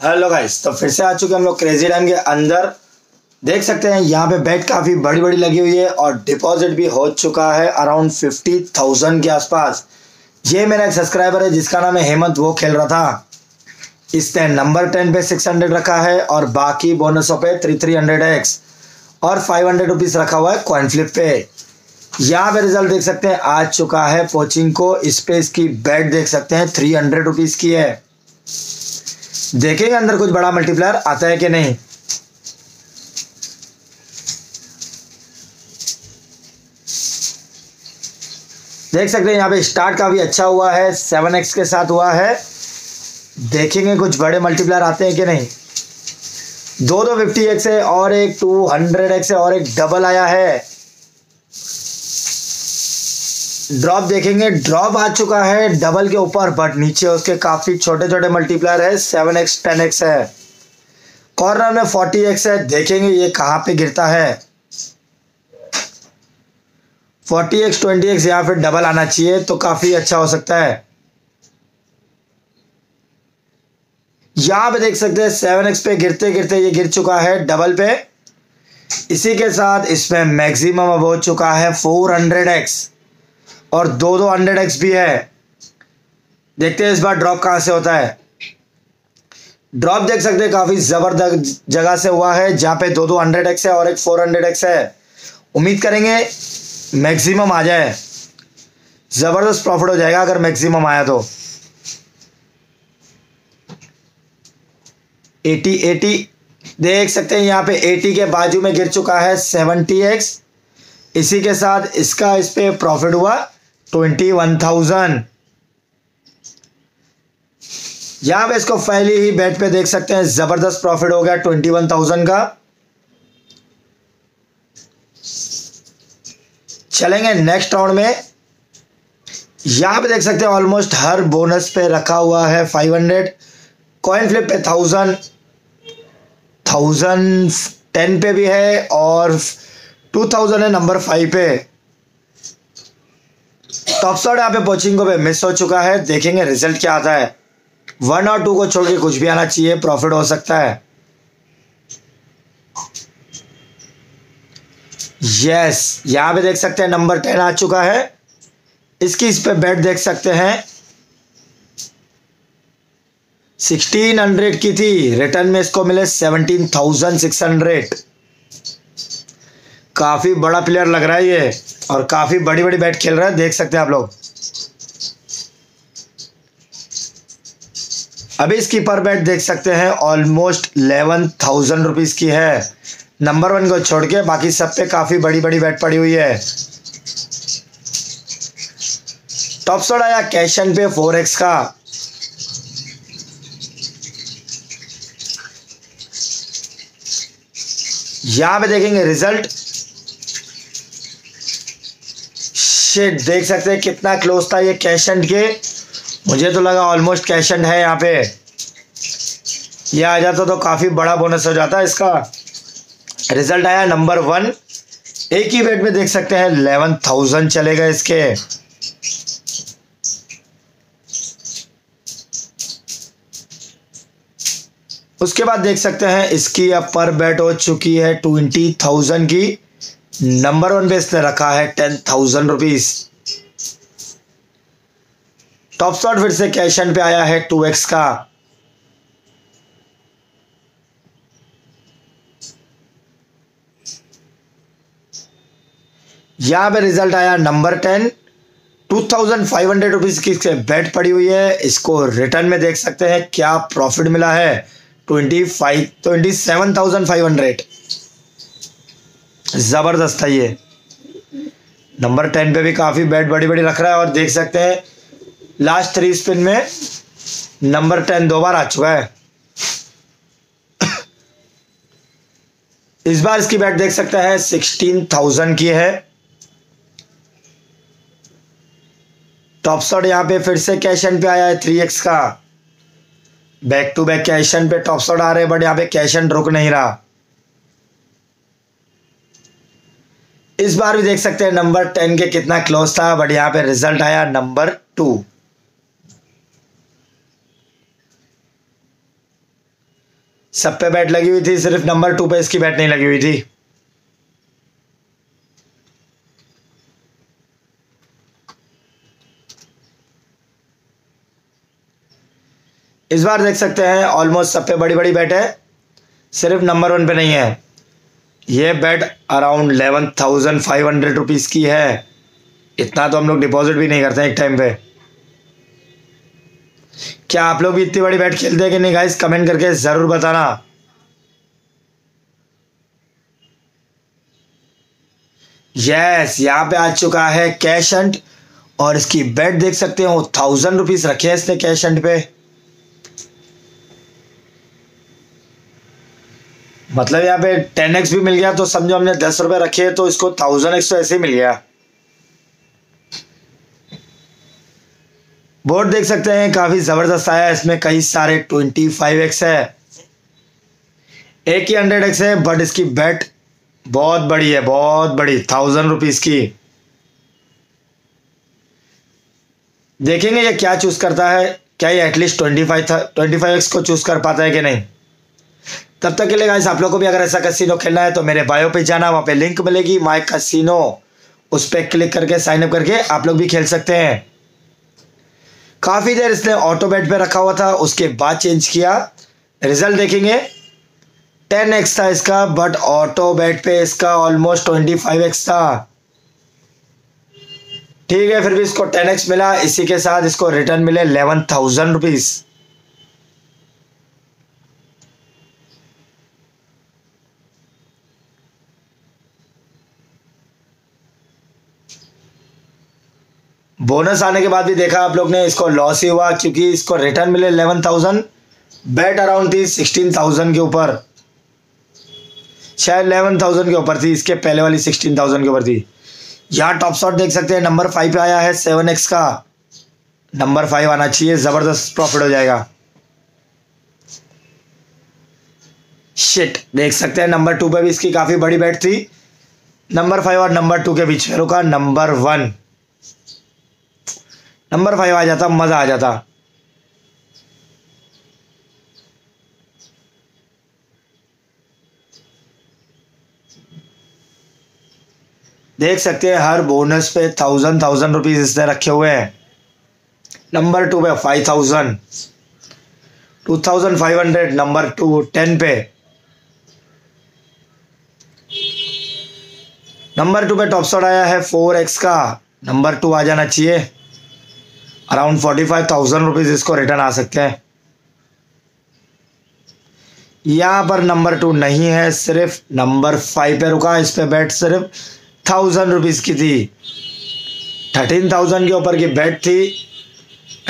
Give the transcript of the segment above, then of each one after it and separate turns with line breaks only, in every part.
Hello guys तो फिर से आ चुके हम लोग क्रेजी डैम के अंदर। देख सकते हैं, यहाँ पे बेड काफ़ी बड़ी बड़ी लगी हुई है और डिपॉजिट भी हो चुका है अराउंड फिफ्टी थाउज़ेंड के आसपास। ये मेरा एक सब्सक्राइबर है, जिसका नाम है हेमंत, वो खेल रहा था। इसने नंबर टेन पे सिक्स हंड्रेड रखा है और बाकी बोनसों पे थ्री थ्री हंड्रेड एक्स और फाइव हंड्रेड रुपीज़ रखा हुआ है कॉइन फ्लिप पे। यहाँ पे रिज़ल्ट देख सकते हैं, आ चुका है पोचिंग को। इस पे इसकी बेड देख सकते हैं थ्री हंड्रेड रुपीज़ की है। देखेंगे अंदर कुछ बड़ा मल्टीप्लायर आता है कि नहीं। देख सकते हैं यहाँ पे स्टार्ट का भी अच्छा हुआ है सेवन एक्स के साथ हुआ है। देखेंगे कुछ बड़े मल्टीप्लायर आते हैं कि नहीं। दो दो फिफ्टी एक्स है और एक टू हंड्रेड एक्स है और एक डबल आया है। ड्रॉप देखेंगे, ड्रॉप आ चुका है डबल के ऊपर बट नीचे उसके काफ़ी छोटे छोटे मल्टीप्लायर है सेवन एक्स टेन एक्स है। कॉर्नर में फोर्टी एक्स है, देखेंगे ये कहाँ पे गिरता है। फोर्टी एक्स ट्वेंटी एक्स यहाँ फिर डबल आना चाहिए तो काफ़ी अच्छा हो सकता है। यहाँ पे देख सकते हैं सेवन एक्स पे गिरते गिरते ये गिर चुका है डबल पे। इसी के साथ इसमें मैक्सिमम अब हो चुका है फोर हंड्रेड एक्स और दो दो हंड्रेड एक्स भी है। देखते हैं इस बार ड्रॉप कहाँ से होता है। ड्रॉप देख सकते हैं, काफ़ी ज़बरदस्त जगह से हुआ है, जहाँ पे दो दो हंड्रेड एक्स है और एक फोर हंड्रेड एक्स है। उम्मीद करेंगे मैक्सिमम आ जाए। ज़बरदस्त प्रॉफिट हो जाएगा अगर मैक्सिमम आया तो। एटी एटी देख सकते हैं यहाँ पे एटी के बाजू में गिर चुका है सेवेंटी एक्स इसी के साथ इसका इस पर प्रॉफिट हुआ। Twenty one thousand. यहाँ पे इसको पहली ही बेट पे देख सकते हैं, ज़बरदस्त प्रॉफिट हो गया ट्वेंटी वन थाउज़ेंड का। चलेंगे नेक्स्ट राउंड में। यहाँ पे देख सकते हैं ऑलमोस्ट हर बोनस पे रखा हुआ है फाइव हंड्रेड कॉइन फ्लिप पे थाउज़ेंड थाउज़ेंड टेन पे भी है और टू थाउज़ेंड है नंबर फाइव पे। टॉप शॉट यहाँ पे पोचिंग को पे मिस हो चुका है। देखेंगे रिज़ल्ट क्या आता है। वन और टू को छोड़ के कुछ भी आना चाहिए प्रॉफिट हो सकता है। यस यहाँ पे देख सकते हैं नंबर टेन आ चुका है। इसकी इस पे बेट देख सकते हैं। सिक्सटीन हंड्रेड की थी रिटर्न में इसको मिले सेवनटीन थाउज़ेंड सिक्स हंड्रेड काफ़ी बड़ा प्लेयर लग रहा है ये। और काफ़ी बड़ी बड़ी बैट खेल रहा है, देख सकते हैं आप लोग। अभी इसकी पर बैट देख सकते हैं ऑलमोस्ट इलेवन थाउज़ेंड रुपीज़ की है। नंबर वन को छोड़ के बाकी सब पे काफ़ी बड़ी बड़ी बैट पड़ी हुई है। टॉप शॉट आया कैशन पे फोर एक्स का। यहाँ पे देखेंगे रिज़ल्ट शिट देख सकते हैं कितना क्लोज था ये कैश एंड के। मुझे तो लगा ऑलमोस्ट कैश एंड है यहाँ पे। ये आ जाता तो काफ़ी बड़ा बोनस हो जाता इसका। रिज़ल्ट आया नंबर वन एक ही बेट में देख सकते हैं इलेवन थाउज़ेंड चलेगा इसके। उसके बाद देख सकते हैं इसकी अब पर बेट हो चुकी है ट्वेंटी थाउज़ेंड की। नंबर वन पे इसने रखा है ten thousand rupees top shot फिर से कैशन पे आया है टू एक्स का। यहाँ पे रिज़ल्ट आया number ten. Two thousand five hundred rupees की बेट पड़ी हुई है। इसको रिटर्न में देख सकते हैं क्या प्रॉफिट मिला है। Twenty five, twenty seven thousand five hundred. ज़बरदस्त है ये। नंबर टेन पे भी काफ़ी बैट बड़ी बड़ी रख रहा है और देख सकते हैं, लास्ट थ्री स्पिन में नंबर टेन दो बार आ चुका है। इस बार इसकी बैट देख सकते हैं सिक्सटीन थाउज़ेंड की है। टॉप शॉट यहाँ पे फिर से कैशन पे आया है थ्री एक्स का। Back to back Cash Hunt पे टॉप शॉट आ रहे हैं बट यहाँ पे कैशन रुक नहीं रहा। इस बार भी देख सकते हैं नंबर टेन के कितना क्लोज था बट यहाँ पे रिज़ल्ट आया नंबर टू सब पे बैट लगी हुई थी, सिर्फ़ नंबर टू पे इसकी बैट नहीं लगी हुई थी. इस बार देख सकते हैं ऑलमोस्ट सब पे बड़ी बड़ी बैट है, सिर्फ़ नंबर वन पे नहीं है. ये bet around eleven thousand five hundred rupees की है। इतना तो हम लोग डिपॉजिट भी नहीं करते एक टाइम पे। क्या आप लोग भी इतनी बड़ी बैट खेलते हैं कि नहीं गाइस कमेंट करके ज़रूर बताना। यस यहाँ पे आ चुका है कैश हंट और इसकी बेट देख सकते हो थाउज़ेंड रुपीज़ रखे हैं इसने कैश हंट पे। मतलब यहाँ पे टेन एक्स भी मिल गया तो समझो हमने दस रुपए रखे तो इसको थाउज़ेंड एक्स तो ऐसे ही मिल गया। बोर्ड देख सकते हैं, काफ़ी ज़बरदस्त आया इसमें कई सारे ट्वेंटी फाइव एक्स है। एक ही हंड्रेड एक्स है बट इसकी बेट बहुत बड़ी है, बहुत बड़ी थाउज़ेंड रुपीज़ की। देखेंगे ये क्या चूज़ करता है, क्या ये at least twenty five twenty five x को चूज़ कर पाता है कि नहीं। तब तक के लिए गाइस आप लोगों को भी अगर ऐसा कसिनो खेलना है तो मेरे बायो पे जाना, वहाँ पे लिंक मिलेगी माई कसिनो उस पर क्लिक करके साइन अप करके, आप लोग भी खेल सकते हैं। काफ़ी देर इसने ऑटो बेट पे रखा हुआ था, उसके बाद चेंज किया। रिज़ल्ट देखेंगे। टेन एक्स था इसका बट ऑटो बेट पे इसका ऑलमोस्ट ट्वेंटी फाइव एक्स था। ठीक है, फिर भी इसको टेन एक्स मिला। इसी के साथ इसको रिटर्न मिले इलेवन थाउज़ेंड रुपीज़ बोनस आने के बाद भी देखा आप लोग ने, इसको लॉस ही हुआ, क्योंकि इसको रिटर्न मिले इलेवन थाउज़ेंड बैट अराउंड थी सिक्सटीन थाउज़ेंड के ऊपर। शायद इलेवन थाउज़ेंड के ऊपर थी, इसके पहले वाली सिक्सटीन थाउज़ेंड के ऊपर थी। यहाँ टॉप शॉट देख सकते हैं नंबर फाइव पे आया है सेवन एक्स का। नंबर फाइव आना चाहिए, ज़बरदस्त प्रॉफिट हो जाएगा। शिट देख सकते हैं नंबर टू पे भी इसकी काफ़ी बड़ी बैट थी। नंबर फाइव और नंबर टू के बीच में, रुका नंबर वन नंबर फाइव आ जाता, मज़ा आ जाता। देख सकते हैं, हर बोनस पे थाउज़ेंड थाउज़ेंड रुपीज़ इसने रखे हुए हैं। नंबर टू पे five thousand two thousand five hundred number two ten पे। नंबर टू पे टॉप शॉट आया है फोर एक्स का। नंबर टू आ जाना चाहिए। Around forty five thousand rupees इसको रिटर्न आ सकते हैं। यहाँ पर नंबर टू नहीं है, सिर्फ़ नंबर फाइव पे रुका, इस पे बैट सिर्फ़ थाउज़ेंड रुपीज़ की थी। थर्टीन थाउज़ेंड के ऊपर की बैट थी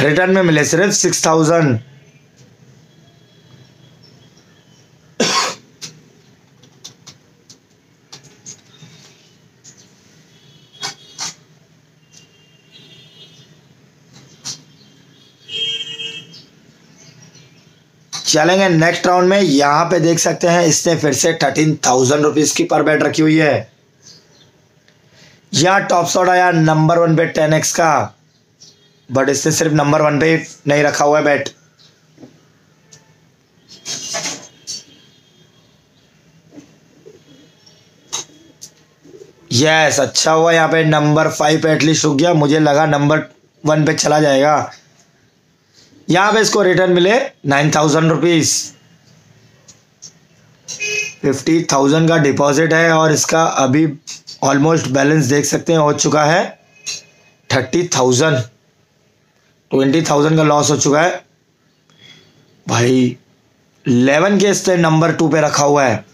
रिटर्न में मिले सिर्फ़ सिक्स थाउज़ेंड चलेंगे नेक्स्ट राउंड में। यहाँ पे देख सकते हैं, इसने फिर से थर्टीन थाउज़ेंड रुपीज़ की पर बैट रखी हुई है। यहाँ टॉप शॉट आया नंबर वन पे टेन एक्स का बट इसने सिर्फ़ नंबर वन पे नहीं रखा हुआ है बैट यस अच्छा हुआ यहाँ पे नंबर फाइव पे एटलीस्ट रुक गया। मुझे लगा नंबर वन पे चला जाएगा। यहाँ पे इसको रिटर्न मिले nine thousand rupees fifty thousand का डिपॉजिट है और इसका अभी ऑलमोस्ट बैलेंस देख सकते हैं, हो चुका है थर्टी थाउज़ेंड ट्वेंटी थाउज़ेंड का लॉस हो चुका है। भाई इलेवन के इसने नंबर टू पे रखा हुआ है।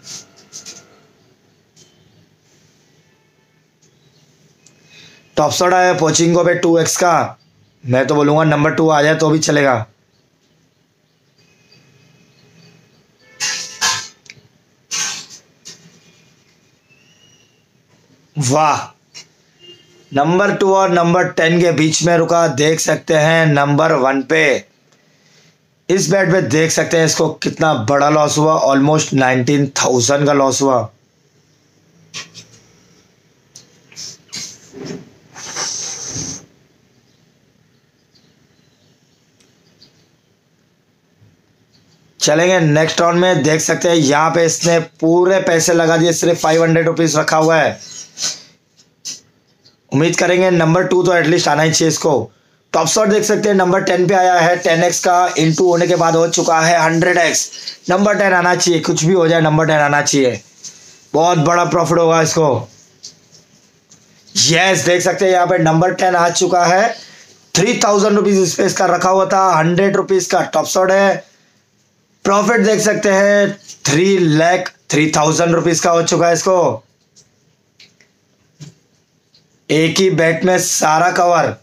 टॉप शॉट आया पोचिंगो पे टू एक्स का। मैं तो बोलूँगा नंबर टू आ जाए तो भी चलेगा। वाह। नंबर टू और नंबर टेन के बीच में रुका, देख सकते हैं नंबर वन पे। इस बैट पे देख सकते हैं इसको कितना बड़ा लॉस हुआ ऑलमोस्ट नाइनटीन थाउज़ेंड का लॉस हुआ। चलेंगे नेक्स्ट राउंड में देख सकते हैं, यहाँ पे इसने पूरे पैसे लगा दिए, सिर्फ़ फाइव हंड्रेड रुपीज़ रखा हुआ है। उम्मीद करेंगे नंबर टू तो एटलीस्ट आना ही चाहिए इसको। टॉप शॉट देख सकते हैं नंबर टेन पे आया है टेन एक्स का इंटू होने के बाद हो चुका है हंड्रेड एक्स नंबर टेन आना चाहिए, कुछ भी हो जाए नंबर टेन आना चाहिए। बहुत बड़ा प्रॉफिट होगा इसको। यस देख सकते हैं, यहाँ पे नंबर टेन आ चुका है। थ्री थाउज़ेंड रुपीज़ स्पेस इसका रखा हुआ था हंड्रेड रुपीज़ का। टॉप शॉट है प्रॉफिट देख सकते हैं। Three lakh three thousand rupees का हो चुका है इसको। एक ही बैट में सारा कवर